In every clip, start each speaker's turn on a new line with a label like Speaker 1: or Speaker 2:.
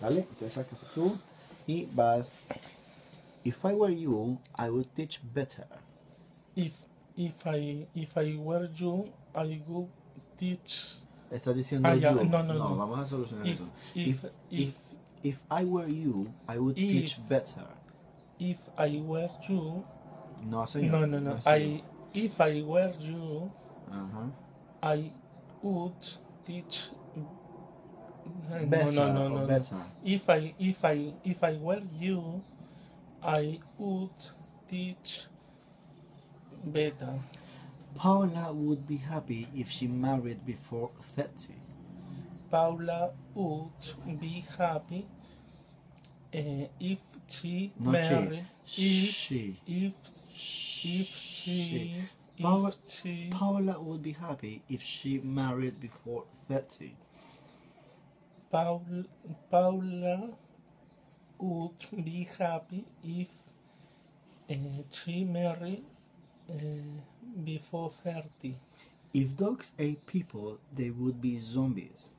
Speaker 1: ¿Vale? Entonces sacas tú y vas. If I were you, I would teach better.
Speaker 2: If if I if I were you, I would teach.
Speaker 1: Estás diciendo
Speaker 2: Ah, ya,
Speaker 1: you.
Speaker 2: no, no, no.
Speaker 1: vamos a solucionar
Speaker 2: If
Speaker 1: eso.
Speaker 2: if
Speaker 1: if,
Speaker 2: if
Speaker 1: if I were you, I would
Speaker 2: If-
Speaker 1: teach better.
Speaker 2: if I were you,
Speaker 1: No, señor.
Speaker 2: no no no.
Speaker 1: es
Speaker 2: I if I were you,
Speaker 1: Ajá.
Speaker 2: I would teach. No
Speaker 1: Better
Speaker 2: no no no. no.
Speaker 1: better.
Speaker 2: If I if I if I were you, I would teach better.
Speaker 1: Paula would be happy if she married before 30.
Speaker 2: Paula would be happy uh, if she
Speaker 1: Not she.
Speaker 2: married. If
Speaker 1: She.
Speaker 2: if if she if
Speaker 1: Paula,
Speaker 2: she
Speaker 1: Paula would be happy if she married before 30.
Speaker 2: Paul, Paula would be happy if uh, she married uh, before thirty.
Speaker 1: If dogs ate people, they would be zombies.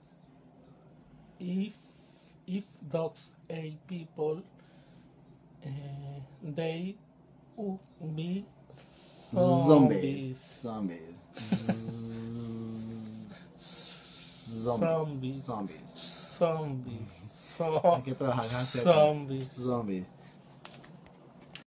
Speaker 2: if if dogs ate people, uh, they would be
Speaker 1: Zombies.
Speaker 2: zombies.
Speaker 1: Zombies.
Speaker 2: Zombies.
Speaker 1: Zombies.
Speaker 2: Zombies.
Speaker 1: Hay que trabajar en hacer-
Speaker 2: Zombies.
Speaker 1: Zombies.